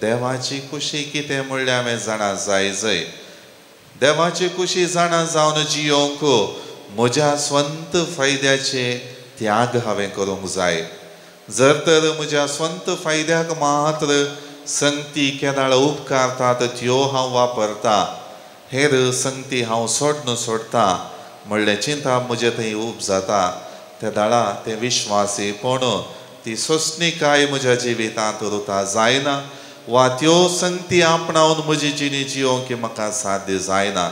देवाची खुशी कितें म्हणल्यार हांवें जाणा जायजय. देवाची खुशी जाणा जावन जियोंक म्हज्या स्वंत फायद्याचे त्याग हांवें करूंक जाय. जर तर म्हज्या स्वंत फायद्याक मात्र संगती केदाळ उपकारतात त्यो हांव वापरता हेर संगती हांव सोडन सोडता. म्हणलें चिंता म्हजे थंय उब जाता. त्या दाळा तें विश्वासीपण ती सोंसणीकाय म्हज्या जिवितांत रुता जायना. वा त्यो संगती आपणावन म्हजी जिणी जियोंक म्हाका साध्य जायना.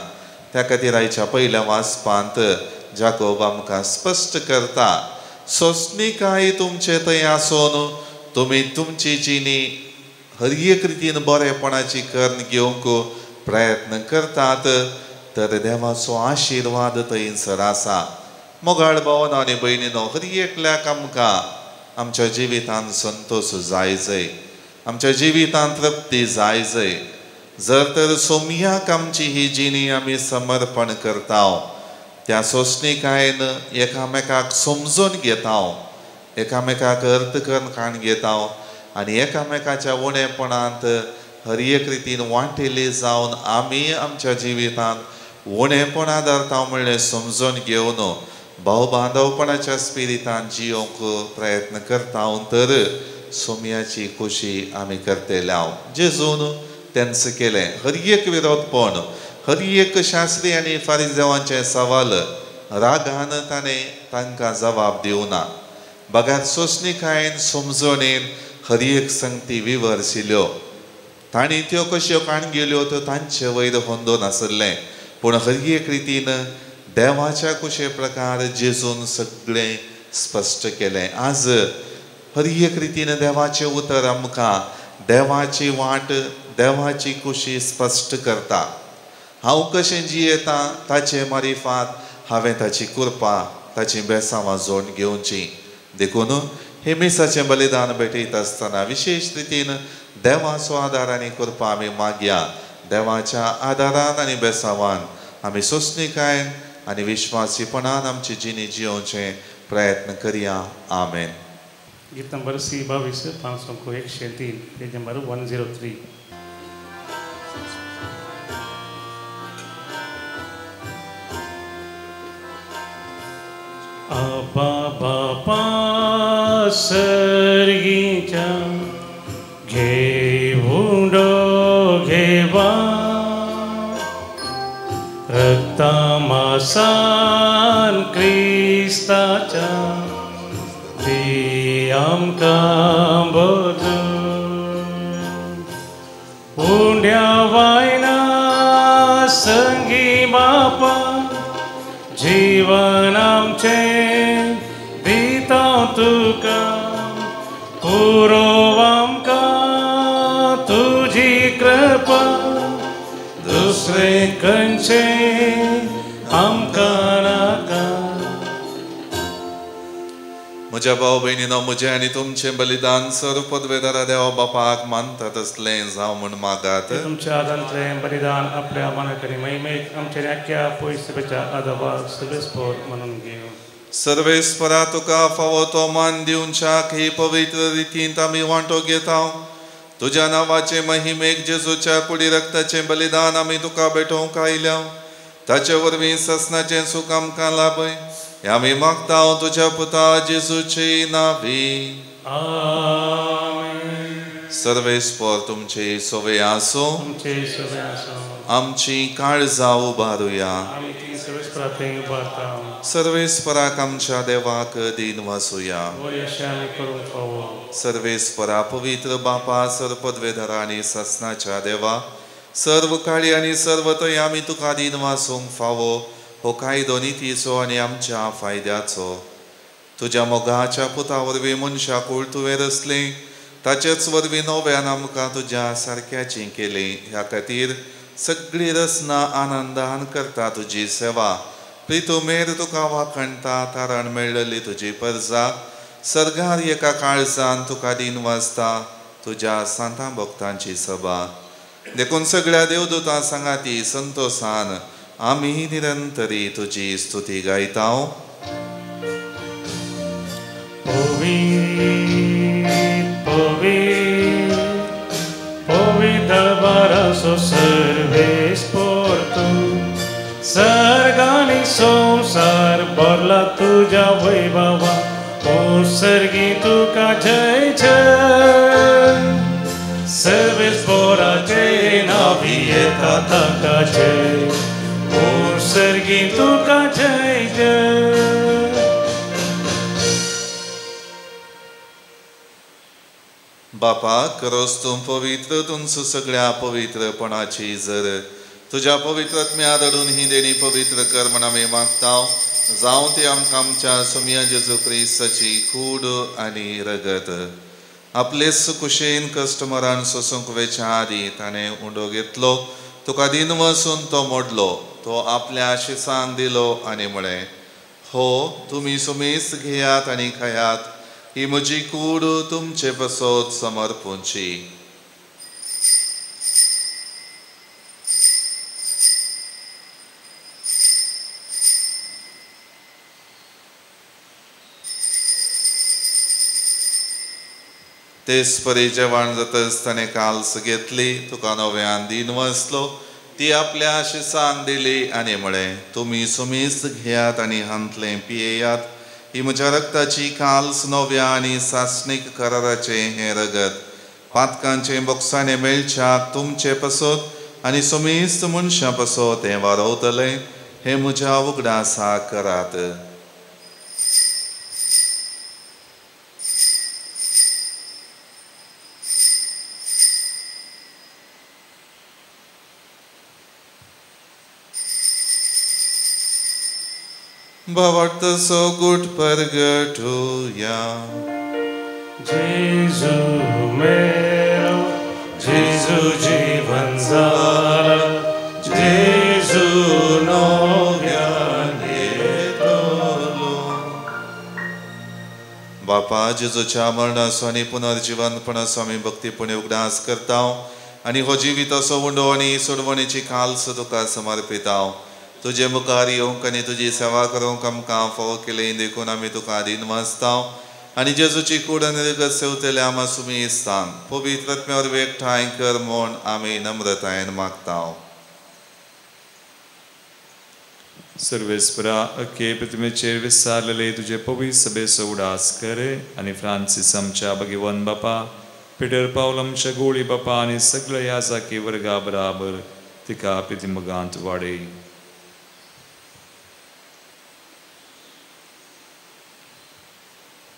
त्या खातीर आयच्या पयल्या वाचपांत जाकोब आमकां स्पश्ट करता सोंसणीकाय तुमचे थंय आसोन? तुमी तुमची जिणी हर एक रितीन बरेपणाची कर्ण घेवंक प्रयत्न करतात. तर देवाचो आशिर्वाद थंयसर आसा मोगाळ भावन आनी भयणीनो हरी एकल्याक आमकां आमच्या जिवितांत संतोष जाय जय आमच्या जिवितांत तृप्ती जाय जय जर तर सोमयाक आमची ही जिणी आमी समर्पण करता त्या सोसणिकायेन एकामेकाक समजून घेता एकामेकाक अर्थ करून काण घेता आनी एकामेकाच्या उणेपणांत हर एक रितीन वांटेली जावन आमी आमच्या जिवितांत उणेपणा धरता म्हणलें समजून घेवन भाव बांदवपणाच्या स्पिरितान जियोंक प्रयत्न करता तर सोम्याची खुशी आमी करतले हांव जेजून तेंच केलें हरएक विरोधपण हर एक शास्त्री आनी फारिजेवांचे सवाल रागान ताणें तांकां जबाब दिवना बगार सोंसणीकायेन समजणेन हर एक संगती विवरशिल्ल्यो ताणी त्यो कश्यो काण गेल्यो त्यो तांचे वयर होंदो आसलें पूण हर एक रितीन देवाच्या कुशे प्रकार जेजून सगळें स्पश्ट केलें. आज हर एक रितीन देवाचें उतर आमकां देवाची वाट देवाची कुशी स्पश्ट करता. हांव कशें जियेता ताचे मारिफात हांवें ताची कुरपा ताची बेसांवां जोड घेवची. देखून हे मिसाचें बलिदान भेटयत आसतना विशेश रितीन देवाचो आदार आनी कृपा आमी मागया देवाच्या आदारान आनी बेसांवान आमी सोंसणीकायेन आनी विश्वासीपणान आमची जिणी जियोवचे प्रयत्न करया आमेन गीत नंबर सी बावीस पाँच सौ को एक छः तीन page number one zero three आबा बापा सर्गीच्या घेऊन घेवा रक्ता मासान क्रिस्ताच्या दी आमकां बदल उंड्या वायना संगी बापा जीवन आमकां नाका म्हज्या भाव भयणीनो म्हजें आनी तुमचें बलिदान सर पदवेदारा देवा बापाक मानता तसलें जावं म्हूण मागात. तुमच्या आदांतलें बलिदान आपल्या मनाकडे महिमेक आमच्या आख्या पयसपेच्या आदाबाक सगळेस्पोर म्हणून घेऊ सर्वेस्परा तुका फावो तो मान दिवच्याक ही पवित्र रितींत आमी वांटो घेता तुज्या नांवाचे महिमेक जेजूच्या कुडी रक्ताचें बलिदान आमी तुका भेटोवंक आयल्या ताचे वरवीं ससनाचें सूख आमकां लाभय? हें आमी मागता तुज्या पुता जेजूचे नावी. सर्वेस्पर तुमचे सोवे आसा. आमची काळजां उबारुया उबारता सर्वेस्पराक आमच्या देवाक दिन वासुया सर्वेस्परा पवित्र बापा सर्पद्वेधरा आनी ससनाच्या देवा सर्व काळी आनी सर्व तय आमी तुका दिन वासूंक फावो. हो कायदो नितीचो आनी आमच्या फायद्याचो. तुज्या मोगाच्या पुता वरवीं मनशाक उळ तुवें रचले ताचेच वरवीं नव्यान आमकां तुज्या सारक्याची केली. ह्या खातीर सगळी रचना आनंदान करता तुजी सेवा. प्रितुमेर तुका वाखणटा तारण मेळ्ळली तुजी परजा. सर्गार एका काळजान तुका दिन वाजता तुज्या सांता भक्तांची सभा. देखून सगळ्या देवदूतां सांगाती संतोषान आमी निरंतरी तुजी स्तुती गायता Povit, Sargani संसार भरला तुझ्या वैभवा. ओ सर्गी तुका जय जय सर्वेस पोराचे नावी येता ताका जय सर्गी तुका जय जय बापा करोस तूं पवित्र तुमचो सगळ्या पवित्रपणाची जर तुज्या पवित्रत्म्या दडून ही देणी पवित्र कर म्हण आमी मागताव. जावं ते आमकां आमच्या सोमिया जेजू क्रिस्ताची कूड आनी रगत. आपलेच कुशेन कस्टमरान सोसूंक वेच्या आदी ताणें उंडो घेतलो. तुका दिन वसून तो मोडलो. तो आपल्या आशिसांक दिलो आनी म्हळें हो तुम्ही सुमेस घेयात आणि खयात. ही म्हजी कूड तुमचे बसोत समर्पूंची तेच परी जेवण जातच ताणें काल्स घेतली तुका नव्यान दिन वसलो ती आपल्या शिसांक दिली आनी म्हळें तुमी सुमीस घेयात आनी हांतलें पियेयात. ही म्हज्या रक्ताची काल्स नव्या आनी सासणीक कराराचे हें रगत. पातकांचे बोक्साने मेळच्याक तुमचे पसोत आनी सुमीस्त मनशां पसोत हें वारवतलें. हें म्हज्या उगडासा करात. भावार्थसो गुट परगटूया जेजू मेरो जेजू जीवन झाला जेजू नव्याने बापा जेजूच्या मरणाचो आनी पुनर्जीवनपणाचो आमी भक्तीपणे उगडास करता आनी हो जिवीत असो उंडो आनी सोडवणेची खालस तुका समर्पिताव। तुजे मुखार येवंक आनी तुजी सेवा करूंक आमकां फोव केलें देखून आमी तुका आदीन वाचताव आनी जेजूची कूड आनी रगत सेवतले आमा सुमी इस्तान पवित्र आत्म्यावर एकठांय कर म्हूण आमी नम्रतायेन मागताव सर्वेस्परा अख्खे प्रतिमेचेर विस्तारलेले तुझे पवित्र सभेचो उडास कर। आनी फ्रांसीस आमच्या भगवन बापा पिटर पावल आमच्या गोळी बापा आनी सगळ्या याजाकी वर्गा बराबर तिका प्रतिमगांत वाडय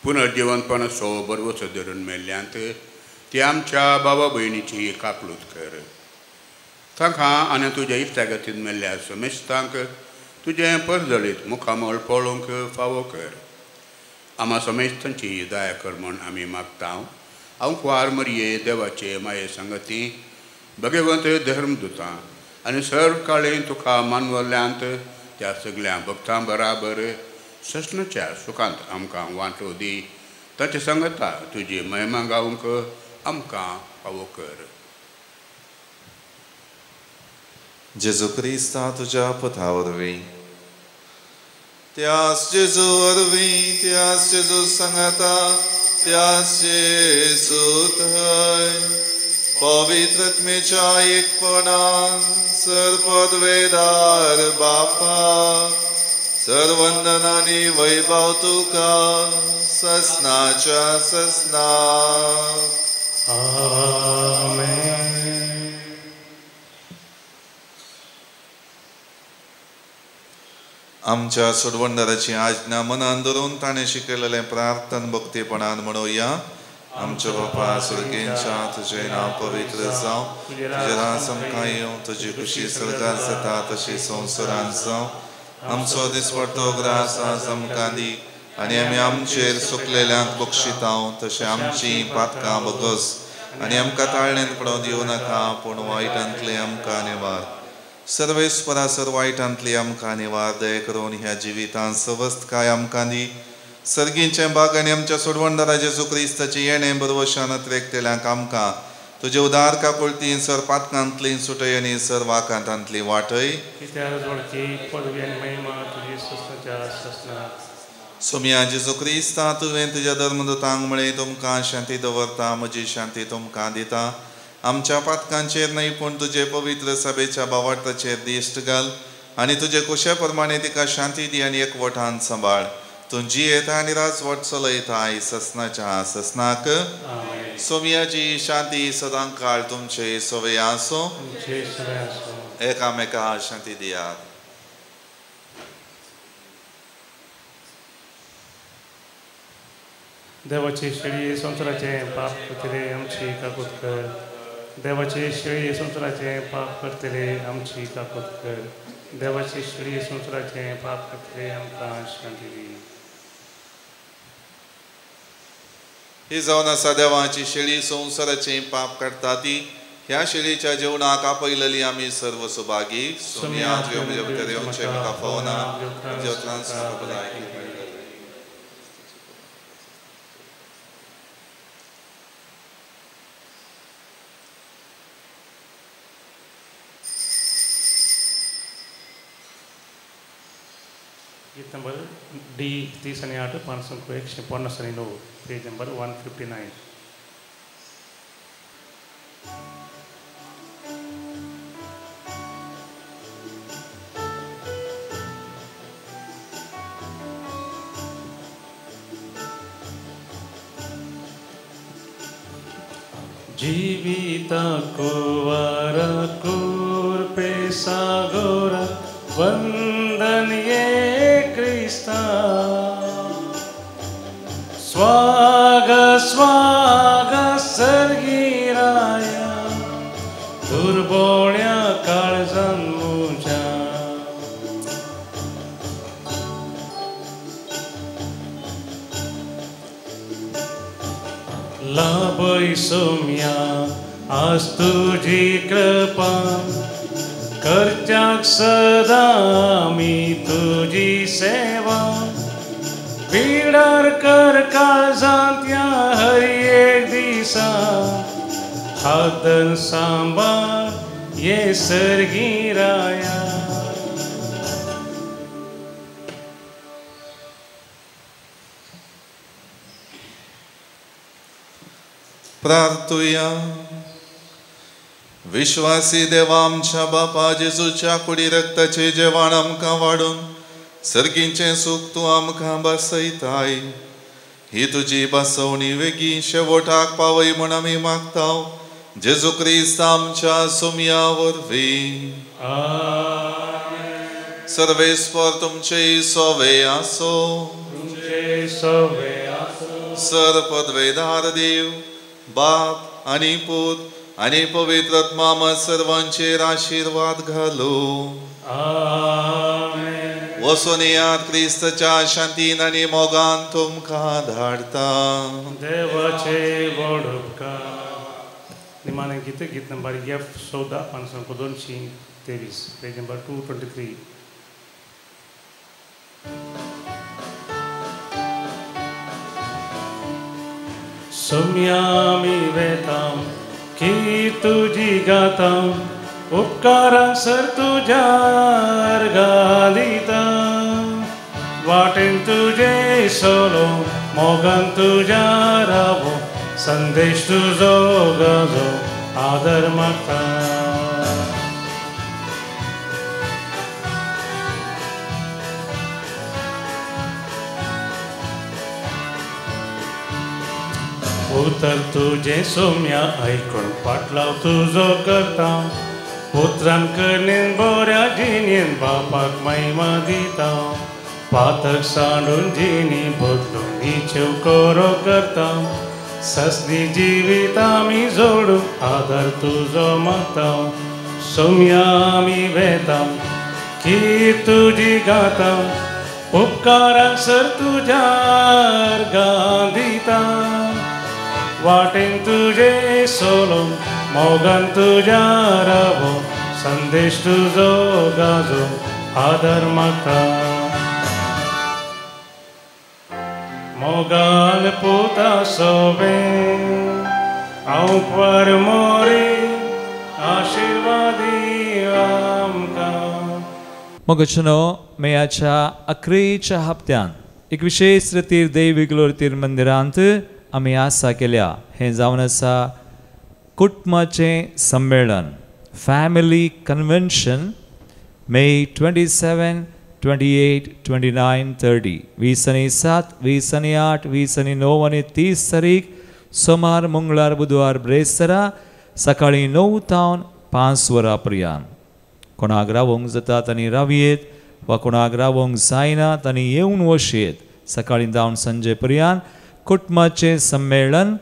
पुनर्जीवनपण सो बरवचो धरून मेल्ल्यांत ती आमच्या बाबा भयणीची काकलूत कर. तांकां आनी तुज्या इश्टागतीन मेल्ल्या समेस्तांक तुजें परजळीत मुखामळ पळोवंक फावो कर. आमा समेस्तांची दया कर म्हूण आमी मागता हांव कुवार मरये देवाचे माये संगती. भगवंत धर्मदुतां आनी सर काळें तुका मानवल्यांत त्या सगळ्या भक्तां बराबर सस्नच्या सुखांत आमकां वांटो दी. ताचे सांगता तुजी महिमा गावंक आमकां फावो कर. जेजू क्रिस्ता तुज्या पथा वरवीं. त्यास जेजू वरवीं त्यास जेजू सांगता त्यास जेजू थंय पवित्रत्मेच्या एकपणान सरपदवेदार बापा. सर्वंदनानी वैभव तुका ससनाच्या ससना. आमच्या सोडवंडराची आज्ञा मनान धरून ताणें शिकयलेलें प्रार्थन भक्तीपणान म्हणुया. आमच्या बापा सुरगेंच्या तुजें नांव पवित्र जावं. तुझे रास आमकां येवं तुजी खुशी सरकार जाता तशी संवसारांत जावं. आमचो दिसवडतो ग्रास आज आमकां आनी आमी आमचेर सुकलेल्यांक बक्षिता तशें आमची पातकां बगस। आनी आमकां ताळणेन पडोन दिवं नाका पूण वायटांतले आमकां निवार। सर्वेस्परा सर वायटांतली आमकां निवार। दय करून ह्या जिवितांत सवस्त आमकां दी। सर्गींचे बाग आनी आमच्या सोडवंडरा जेजू क्रिस्ताचे येणें बरवशान त्रेकतेल्यांक आमकां। तुजे उदार काकुळतीन सर पातकांतली सुटय आनी सर वाकांतांतली वाटय तुजी सोम्या जेजू क्रिस्ता तुवें तुज्या धर्मदुतांक म्हळें तुमकां शांती दवरता म्हजी शांती तुमकां दिता. आमच्या पातकांचेर न्हय पूण तुजे पवित्र सभेच्या बावार्थाचेर दिश्ट घाल आनी तुजे कुशे प्रमाणे तिका शांती दी आनी एकवटान सांबाळ तूं जी येता आनी राजवट चलयता आय ससनाच्या ससनाक. सोमयाची शांती सदां काळ तुमचे सवय आसो. एकामेका शांती दियात देवाची शेळी संसाराचे पाप करतले आमची काकूत कर. देवाची शेळी संसाराचे पाप करतले आमची काकूत कर. देवाची शेळी संसाराचे पाप करतले आमकां शांती दी. ही जावन आसा देवाची शेळी संवसाराची पाप काडटा ती ह्या शिळेच्या जेवणाक आपयलेली आमी सर्व सुभागी. सोम्यात येवचे గీత్ నెంబర్ డి తీసని ఆట పనసంకు పొన్నసనిలో page number one fifty nine జీవిత కోర కూర్పే సాగోర వందనియే cristal. Swaga, swaga, सर्गिराया दुर्बोळ्या काळजांगूच्या लाभय सोम्या आज तुझी कृपा करच्याक सदा तुझी सेवा. विडर कर काळजांत या हरी एक दिसा. हातन सांबाळ ये सर्गी राया. प्रार्थुया विश्वासी देवा आमच्या बापा जेजूच्या कुडी रक्ताचे जेवण आमकां वाडून सर्गींचे सुख तूं आमकां बसयताय ही तुजी बसवणी वेगी शेवटाक पावय म्हण आमी मागताव जेजू क्रिस्त आमच्या सुमया वरवीं सर्वेस्पर तुमचे सोवे आसो तुमचे सवे आसो सर पदवेदार देव बाप आणि पूत आणि पवित्र आत्मा सर्वांचेर आशीर्वाद घालो. आमेन. वसून यात क्रिस्तच्या शांतीन आणि मोगान तुमकां धाडता. देवाचे उपकार निमाणे गीत गीत नंबर एफ चौदा पाच अंक दोनशे तेवीस. Page number two twenty three सोम्यामी वेताम की तुझी गाताम उपकारां सर तुझ्या गालिता। वाटेन तुझे सोलो मोगान तुझ्या रावो संदेश तुझो गाजो आदर मागता उतर तुझे सोम्या ऐकून पाटलाव तुझो करता पुत्रान करणेन बोऱ्या जिणेन बापाक महिमा दिता पातक सांडून जिणी बदलून निचेव कोरो करता ससनी जिवीत आमी जोडू आदर तुझो मागता सोम्या आमी वेता की तुजी गाता उपकाराक सर तुझ्यार गांदिता वाटेन तुझे सोलो मोगान तुझ्या रावो संदेश तुझो गाजो आदर मागता मोगान पुता सोबे हांव पर मोरे आमका. मग मोगचनो मेयाच्या अकरेच्या हप्त्यान एक विशेष रितीर देविगलो रितीर मंदिरांत आमी आसा केल्या. हें जावन आसा कुटुंबाचें संमेलन. Family convention May twenty seven twenty eight twenty nine thirty वीस आनी सात वीस आनी आठ वीस आनी णव आनी तीस तारीख सोमार मंगळार बुधवार ब्रेस्तरा सकाळीं णव तावन पांच वरां पर्यंत कोणाक रावोंक जाता तांणी रावयेत वा कोणाक रावोंक जायना तांणी येवन वशेत सकाळीं धावन संजे पर्यंत कुटुंबाचें संमेलन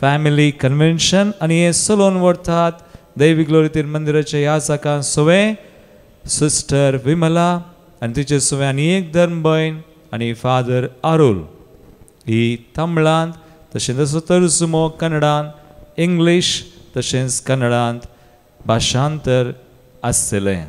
फॅमिली कन्व्हेन्शन आनी हे चलोवन व्हरतात दैवी ग्लोरीतील मंदिराच्या ह्या साका सवे सिस्टर विमला आनी तिचे सवे आनी एक धर्म भयण आनी फादर आरुल ही तमिळांत तशें तसो तर्जुमो कन्नडांत इंग्लीश तशेंच कन्नडांत भाशांतर आसतलें